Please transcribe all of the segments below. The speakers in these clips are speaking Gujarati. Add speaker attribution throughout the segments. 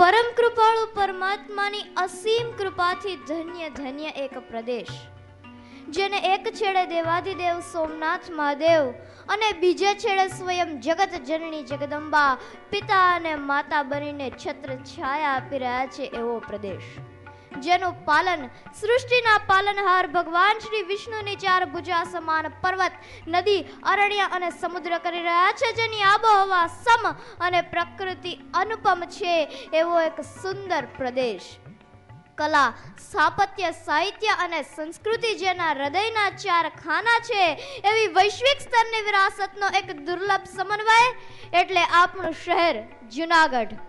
Speaker 1: પરમ કૃપાળુ પરમાત્માની અસીમ કૃપાથી ધન્ય ધન્ય એક પ્રદેશ, જેને એક છેડે દેવાધિદેવ સોમનાથ મહાદેવ અને બીજે છેડે સ્વયં જગત જનની જગદંબા પિતા અને માતા બનીને છત્ર છાયા આપી રહ્યા છે એવો પ્રદેશ. જેનું પાલન સૃષ્ટિના પાલનહાર ભગવાન શ્રી વિષ્ણુની ચાર ભુજા સમાન પર્વત, નદી, અરણ્ય અને સમુદ્ર કરી રહ્યા છે. જેની આબોહવા સમ અને પ્રકૃતિ અનુપમ છે. એવો એક સુંદર પ્રદેશ. કલા, સ્થાપત્ય, સાહિત્ય અને સંસ્કૃતિ જેના હૃદયના ચાર ખાના છે. એવી વૈશ્વિક સ્તરની વિરાસતનો એક દુર્લભ સમન્વય, એટલે આપણું શહેર જુનાગઢ.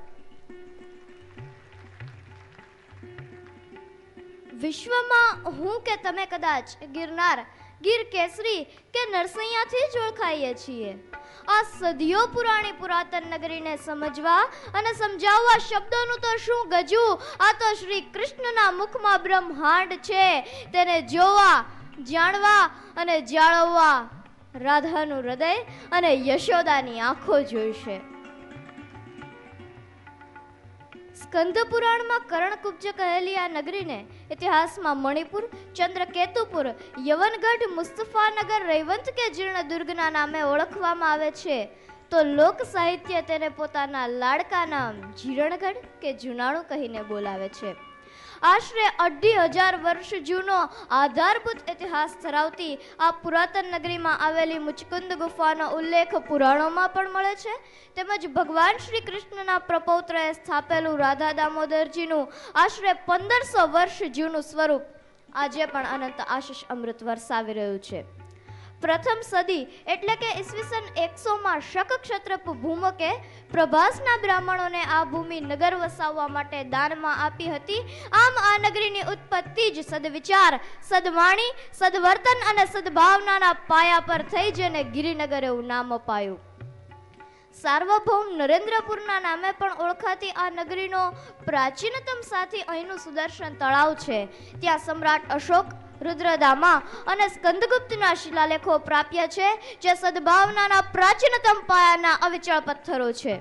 Speaker 1: વિશ્વમાં હું કે તમે કદાચ ગિરનાર, ગીર કેસરી કે નરસૈયાથી જ ઓળખાઈએ છીએ. આ સદીઓ પુરાણી પુરાતન નગરીને સમજવા અને સમજાવવા શબ્દોનું તો શું ગજુ? આ તો શ્રી કૃષ્ણના મુખમાં બ્રહ્માંડ છે. તેને જોવા, જાણવા અને જાળવવા રાધાનું હૃદય અને યશોદાની આંખો જોઈશે. સ્કંદ કરણકુબ્જ કહેલી આ નગરીને. ઇતિહાસમાં મણિપુર, ચંદ્રકેતુપુર, યવનગઢ, મુસ્તફાનગર, રૈવંત કે જીર્ણ દુર્ગના નામે ઓળખવામાં આવે છે. તો લોક સાહિત્ય તેને પોતાના લાડકા નામ જીરણગઢ કે જુનાણું કહીને બોલાવે છે. આશરે અઢી હજાર વર્ષ જૂનો આધારભૂત ઇતિહાસ ધરાવતી આ પુરાતન નગરીમાં આવેલી મુચકુંદ ગુફાનો ઉલ્લેખ પુરાણોમાં પણ મળે છે. તેમજ ભગવાન શ્રી કૃષ્ણના પ્રપૌત્રએ સ્થાપેલું રાધા દામોદરજીનું આશરે પંદરસો વર્ષ જૂનું સ્વરૂપ. આજે પણ અનંત આશીષ અમૃત વરસાવી રહ્યું છે. પ્રથમ સદી, એટલે કે ઈસવીસન એકસોમાં શક ક્ષત્રપ ભૂમકે પ્રભાસના બ્રાહ્મણોને આ ભૂમિ નગર વસાવવા માટે દાનમાં આપી હતી. આમ આ નગરીની ઉત્પત્તિ જ સદવિચાર, સદવાણી, સદવર્તન અને સદભાવનાના પાયા પર થઈ જેને ગિરિનગર એવું નામ અપાયું. સાર્વભૌમ નરેન્દ્રપુરના નામે પણ ઓળખાતી આ નગરીનો પ્રાચીનતમ સાથી અહીંનું સુદર્શન તળાવ છે. ત્યાં સમ્રાટ અશોક રુદ્રદામા અને સ્કંદગુપ્તના શિલાલેખો પ્રાપ્ય છે, જે સદભાવનાના પ્રાચીનતમ પાયાના અવિચળ પથ્થરો છે.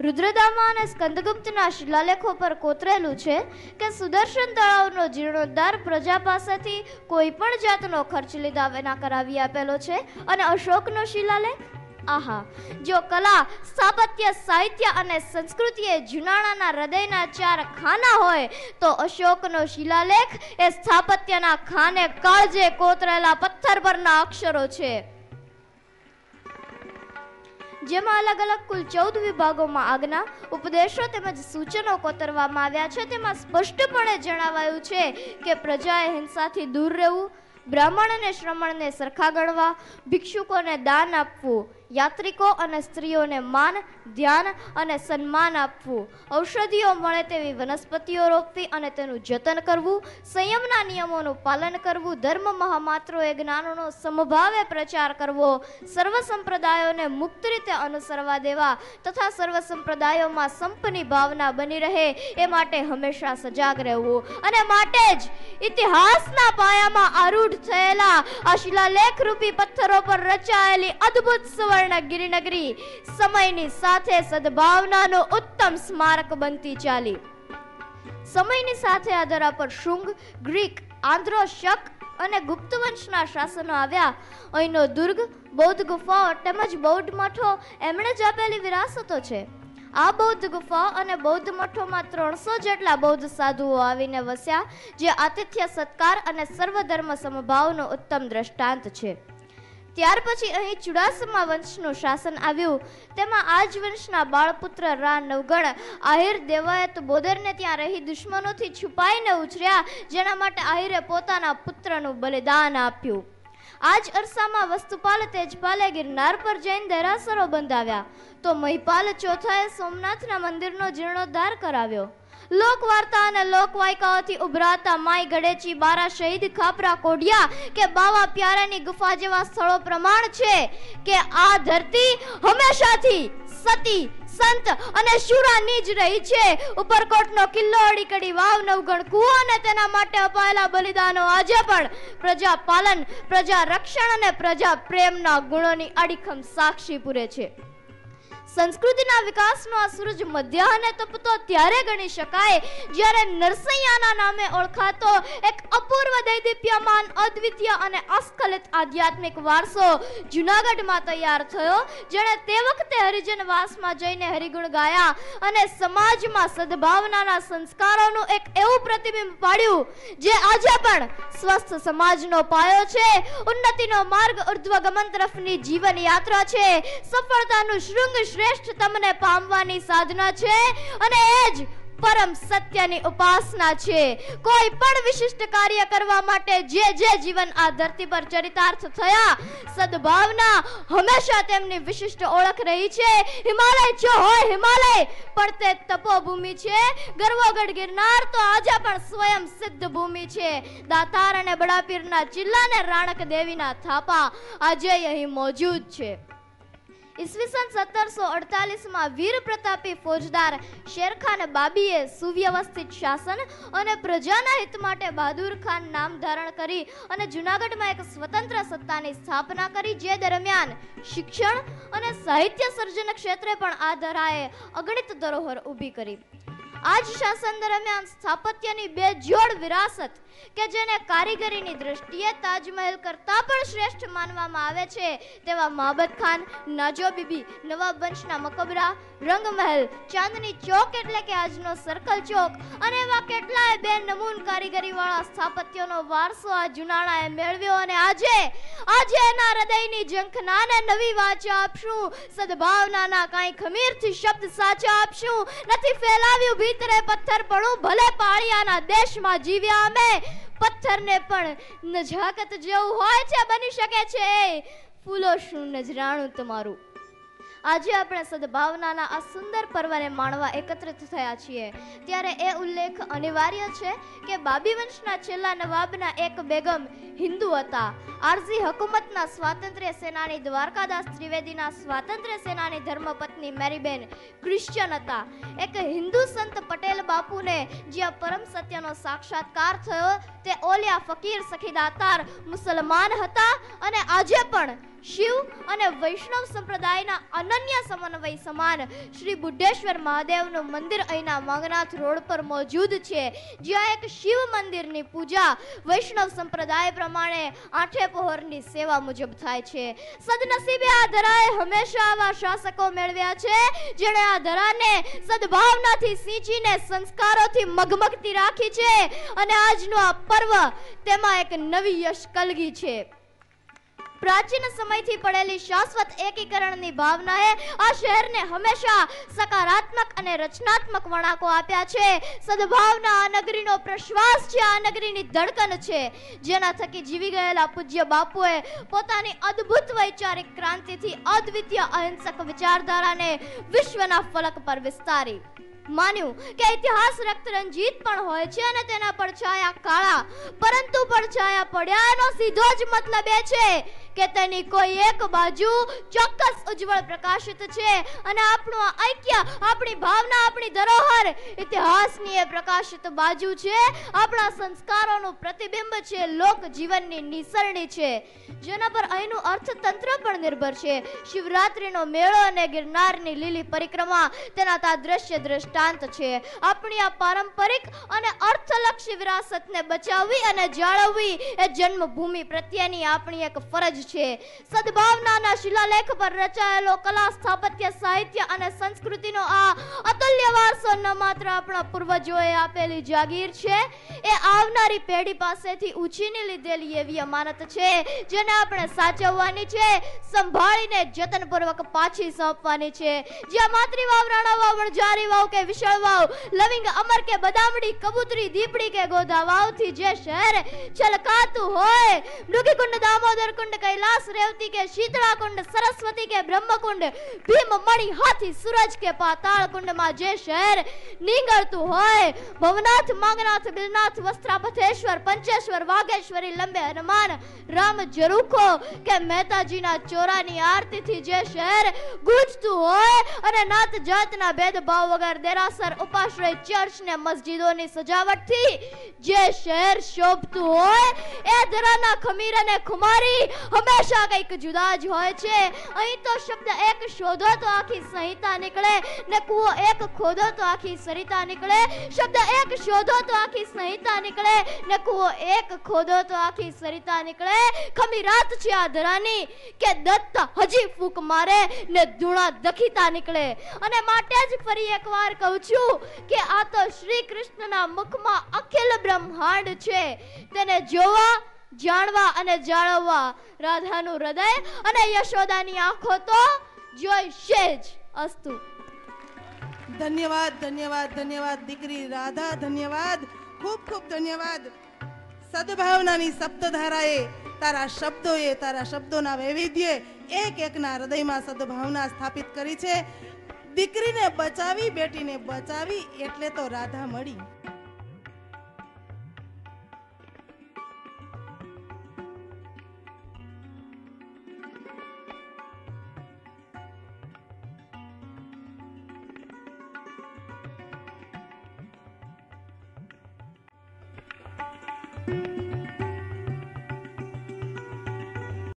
Speaker 1: રુદ્રદામા અને સ્કંદગુપ્તના શિલાલેખો પર કોતરેલું છે કે સુદર્શન તળાવનો જીર્ણોદ્ધાર પ્રજા પાસેથી કોઈ પણ જાતનો ખર્ચ લીધા વિના કરાવી આપેલો છે અને અશોકનો શિલાલેખ આહા. જો કલા સ્થાપત્ય સાહિત્ય અને સંસ્કૃતિએ જુનાણાના હૃદયના ચાર ખાના હોય, તો અશોકનો શિલાલેખ એ સ્થાપત્યના ખાને કાળજે કોતરેલા પથ્થર પરના અક્ષરો છે. જેમાં અલગ અલગ કુલ ચૌદ વિભાગોમાં આજ્ઞા, ઉપદેશો તેમજ સૂચનો કોતરવામાં આવ્યા છે. તેમાં સ્પષ્ટપણે જણાવાયું છે કે પ્રજાએ હિંસાથી દૂર રહેવું, બ્રાહ્મણ અને શ્રમણને સરખા ગણવા, ભિક્ષુકોને દાન આપવું યાત્રિકો અને સ્ત્રીઓને માન, ધ્યાન અને સન્માન આપવું. ઔષધિઓ મળે તેવી વનસ્પતિઓ રોપવી અને તેનું જતન કરવું. સંયમના નિયમોનું પાલન કરવું. ધર્મ મહામાત્રોએ જ્ઞાનનો સમભાવે પ્રચાર કરવો. સર્વ સંપ્રદાયોને મુક્ત રીતે અનુસરવા દેવા તથા સર્વ સંપ્રદાયોમાં સંપની ભાવના બની રહે એ માટે હંમેશા સજાગ રહેવું. અને માટે જ ઇતિહાસના પાયામાં આરૂઢ થયેલા આ શિલાલેખ રૂપી પથ્થરો પર રચાયેલી અદ્ભુત સુવર્ણ ગિરિનગરી સમયની સાથે સદભાવનાનો ઉત્તમ સ્મારક બનતી ચાલી. સમયની સાથે આ ધરા પર શુંગ, ગ્રીક, આંધ્રો, શક અને ગુપ્ત વંશના શાસનો આવ્યા. અહીંનો દુર્ગ, બૌદ્ધ ગુફાઓ તેમજ બૌદ્ધ મઠો એમણે જ આપેલી વિરાસતો છે. આ બૌદ્ધ ગુફા અને બૌદ્ધ મઠોમાં ત્રણસો જેટલા બૌદ્ધ સાધુઓ આવીને વસ્યા, જે આતિથ્ય સત્કાર અને સર્વધર્મ સમભાવનો ઉત્તમ દ્રષ્ટાંત છે. ત્યાર પછી અહીં ચુડાસમા વંશનું શાસન આવ્યું. તેમાં આજ વંશના બાળપુત્ર રા નવગણ આહિર દેવાયત બોદરને ત્યાં રહી દુશ્મનોથી છુપાઈને ઉછર્યા, જેના માટે આહિરે પોતાના પુત્રનું બલિદાન આપ્યું. આજ અરસામાં વસ્તુપાલ તેજપાલે ગિરનાર પર જૈન દેરાસરો બંધાવ્યા. તો મહિપાલ ચોથાએ સોમનાથના મંદિરનો જીર્ણોદ્ધાર કરાવ્યો. લોકવાર્તા અને લોકવાયકાઓથી ઉભરાતા માય ગડેચી બારા શહીદ ખાપરા કોડિયા કે બાવા પ્યારાની ગુફા જેવા સ્થળો પ્રમાણ છે કે આ ધરતી હંમેશાથી સતી, સંત અને શુરાની જ રહી છે. ઉપરકોટનો કિલ્લો, અડીકડી વાવ, નવગણ કુવો અને તેના માટે અપાયેલા બલિદાનો આજે પણ પ્રજા પાલન પ્રજા રક્ષણ અને પ્રજા પ્રેમના ગુણોની અડીખમ સાક્ષી પૂરે છે. સંસ્કૃતિના વિકાસનો આ સૂરજ મધ્યાહને તપતો ત્યારે ગણી શકાય. જ્યારે નરસૈયાના નામે ઓળખાતો એક અપૂર્વ દૈદીપ્યમાન, અદ્વિતીય અને અસ્ખલિત આધ્યાત્મિક વારસો જૂનાગઢમાં તૈયાર થયો, જેણે તે વખતે હરિજન વાસમાં જઈને હરિગુણ ગાયા અને સમાજમાં સદભાવનાના સંસ્કારોનું એક એવું પ્રતિબિંબ પાડ્યું, જે આજે પણ સ્વસ્થ સમાજનો પાયો છે. ઉન્નતિનો માર્ગ ઉર્ધ્વગમન તરફની જીવન યાત્રા છે. સફળતાનું શૃંગ શ્રેષ્ઠ તમને પામવાની સાધના છે અને એ જ પરમ સત્યની ઉપાસના છે. કોઈ પણ વિશિષ્ટ કાર્ય કરવા માટે જે જે જીવન આ ધરતી પર ચરિતાર્થ થયા, સદભાવના હંમેશા તેમની વિશિષ્ટ ઓળખ રહી છે. હિમાલય જો હોય હિમાલય, પણ તે તપોભૂમિ છે. ગરવોગઢ ગિરનાર તો આજે પણ સ્વયં સિદ્ધ ભૂમિ છે. દાતાર અને બડાપીરના ચિલ્લા અને રાણક દેવીના થાપા આજે અહીં મોજૂદ છે. ઈસવીસન સત્તરસો અડતાલીસમાં વીર પ્રતાપી ફોજદાર શેરખાન બાબીએ સુવ્યવસ્થિત શાસન અને પ્રજાના હિત માટે બહાદુર ખાન નામ ધારણ કરી અને જૂનાગઢમાં એક સ્વતંત્ર સત્તાની સ્થાપના કરી, જે દરમિયાન શિક્ષણ અને સાહિત્ય સર્જન ક્ષેત્રે પણ આ ધરાએ અગણિત ધરોહર ઊભી કરી. આ જ શાસન દરમિયાન સ્થાપત્યની બે જોડ વિરાસત કે જેને કારીગરીની દ્રષ્ટિએ તાજમહેલ કરતાં પણ શ્રેષ્ઠ માનવામાં આવે છે, તેવા મહાબત ખાન, નાજો બીબી, નવાબ વંશના મકબરા, રંગમહેલ, ચાંદની ચોક એટલે કે આજનો સર્કલ ચોક અને એવા કેટલાય બે નમૂન કારીગરીવાળા સ્થાપત્યોનો વારસો આ જુનાણાએ મેળવ્યો અને આજે આજે એના હૃદયની ઝંખનાને નવી વાચા આપશું. સદભાવનાના કાંઈ ખમીરથી શબ્દ સાચા આપશું. નથી ફેલાવ્યું ભીતરે પથ્થર પડું ભલે પાળિયાના દેશમાં જીવ્યા અમે. પથ્થરને પણ નજાકત જેવું હોય છે, બની શકે છે. ફૂલો શું નજરાણું તમારું? આજે આપણે સદભાવનાના આ સુંદર પર્વને માણવા એકત્રિત થયા છીએ. ત્યારે એ ઉલ્લેખ અનિવાર્ય છે કે બાબી વંશના છેલ્લા નવાબના એક બેગમ હિન્દુ હતા. આરઝી હકુમતના સ્વાતંત્ર્ય સેનાની દ્વારકાદાસ ત્રિવેદીના સ્વાતંત્ર્ય સેનાની ધર્મપત્ની મેરીબેન ક્રિશ્ચિયન હતા. એક હિન્દુ સંત પટેલ બાપુને જ્યાં પરમ સત્યનો સાક્ષાત્કાર થયો, તે ઓલિયા ફકીર સખીદાતાર મુસલમાન હતા અને આજે પણ શિવ અને વૈષ્ણવ સંપ્રદાયના અનન્ય સમન્વય સમાન શ્રી બુદ્ધેશ્વર મહાદેવનું મંદિર અહીંના માંગનાથ રોડ પર મોજૂદ છે, જ્યાં એક શિવ મંદિરની પૂજા વૈષ્ણવ સંપ્રદાય પ્રમાણે આઠે પહોરની સેવા મુજબ થાય છે. સદનસીબે આ ધરાએ હંમેશા આવા શાસકો મેળવ્યા છે, જેણે આ ધરાને સદભાવનાથી સિંચીને સંસ્કારોથી મગમગતી રાખી છે અને આજનું આ પર્વ તેમાં એક નવી યશ કલગી છે. પ્રાચીન સમયથી પડેલી શાશ્વત એકીકરણની ભાવનાએ આ શહેરને હંમેશા સકારાત્મક અને રચનાત્મક વણાકો આપ્યા છે. સદભાવના આ નગરીનો પ્રશ્વાસ છે, આ નગરીની ધડકન છે. જેના થકી જીવી ગયેલા પૂજ્ય બાપુએ પોતાની અદ્ભુત વૈચારિક ક્રાંતિથી અદ્વિતીય અહિંસક વિચારધારાને વિશ્વના ફલક પર વિસ્તારી. માન્યું કે ઇતિહાસ રક્તરંજીત પણ હોય છે અને તેના પડછાયા કાળા, પરંતુ પડછાયા પડ્યાનો સીધો જ મતલબ એ છે કે તેની કોઈ એક બાજુ ચોક્કસ ઉજ્જવળ પ્રકાશિત છે અને આપણું ઐક્ય, આપણી ભાવના, આપણી ધરોહર ઇતિહાસની એ પ્રકાશિત બાજુ છે. આપણા સંસ્કારોનું પ્રતિબિંબ છે, લોક જીવનની નિસરણી છે. જેના પર અહીંનું અર્થતંત્ર પણ નિર્ભર છે. શિવરાત્રીનો મેળો અને ગિરનારની લીલી પરિક્રમા તેના તાદ્રશ્ય દ્રષ્ટાંત છે. આપણી આ પારંપરિક અને અર્થલક્ષી વિરાસતને બચાવવી અને જાળવવી એ જન્મભૂમિ પ્રત્યેની આપણી એક ફરજ છે. સદભાવનાના શિલાલેખ પર રચાયેલો કલા સ્થાપત્ય, સાહિત્ય અને સંસ્કૃતિનો આ અતુલ્ય વારસો ન માત્ર આપણા પૂર્વજોએ આપેલી જાગીર છે, એ આવનારી પેઢી પાસેથી ઉછીની લીધેલી એવી અમાનત છે, જેને આપણે સાચવવાની છે, સંભાળીને જતનપૂર્વક પાછી સોંપવાની છે. જ્યાં માતૃવાવ રાણા વાવ વણઝારી વાવ કે વિશાળ વાવ લવિંગ, અમર કે બદામડી, કબૂતરી, દીપડી કે ગોધા વાવથી જે શહેર છલકાતું હોય, મૃગીકુંડ, દામોદર કુંડ કૈલાસ રેવતી કે શીતળા કુંડ સરસ્વતી કે બ્રહ્મકુંડ, ભીમ મણિ હાથી સૂરજ કે પાતાળ કુંડમાં જે શહેર નીંગળતું હોય. ભવનાથ, માંગનાથ, બિલનાથ, વસ્ત્રાપથેશ્વર, પંચેશ્વર, વાઘેશ્વરી, લંબે હનુમાન, રામ જરૂખો કે મહેતાજીના ચોરાની આરતીથી જે શહેર ગુંજતું હોય અને નાત જાતના ભેદભાવ વગર દેરાસર, ઉપાશ્રય, ચર્ચ ને મસ્જિદોની સજાવટથી જે શહેર શોભતું હોય, એ ધરાના ખમીર અને ખુમારી હંમેશા કંઈક જુદા જ હોય છે. અહીં તો શબ્દ એક શોધો તો આખી સંહિતા નીકળે ને કૂવો એક ખોદો તો આખી સરિતા નીકળે. શબ્દ એક શોધો તો આખી સંહિતા નીકળે ને કૂવો એક ખોદો તો આખી સરિતા નીકળે. ખમી રાત છે આ ધરાની કે દત્ત હજી ફૂક મારે ને ધૂણા દખીતા નીકળે. અને માટે જ ફરી એકવાર કહું છું કે આ તો શ્રી કૃષ્ણના મુખમાં અખિલ બ્રહ્માંડ છે. તેને જોવા જાણવા અને જાળવવા રાધાનું હૃદય અને યશોદાની આંખો તો જોઈશે જ અસ્તુ.
Speaker 2: ધન્યવાદ ધન્યવાદ ધન્યવાદ દીકરી રાધા, ધન્યવાદ. ખૂબ ખૂબ ધન્યવાદ. સદભાવનાની સપ્તધારાએ તારા શબ્દોએ, તારા શબ્દોના વૈવિધ્યે એક એકના હૃદયમાં સદભાવના સ્થાપિત કરી છે. દીકરીને બચાવી, બેટીને બચાવી એટલે તો રાધા મળી.